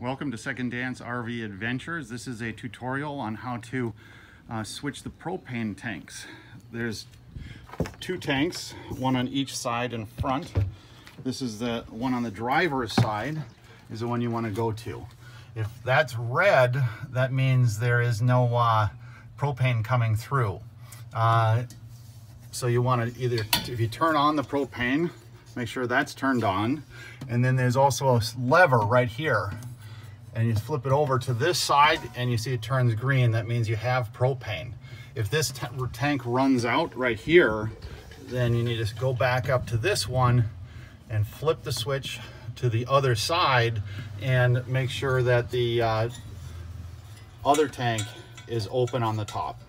Welcome to Second Dance RV Adventures. This is a tutorial on how to uh, switch the propane tanks. There's two tanks, one on each side and front. This is the one on the driver's side is the one you want to go to. If that's red, that means there is no uh, propane coming through. Uh, so you want to either, if you turn on the propane, make sure that's turned on. And then there's also a lever right here and you flip it over to this side and you see it turns green, that means you have propane. If this tank runs out right here, then you need to go back up to this one and flip the switch to the other side and make sure that the uh, other tank is open on the top.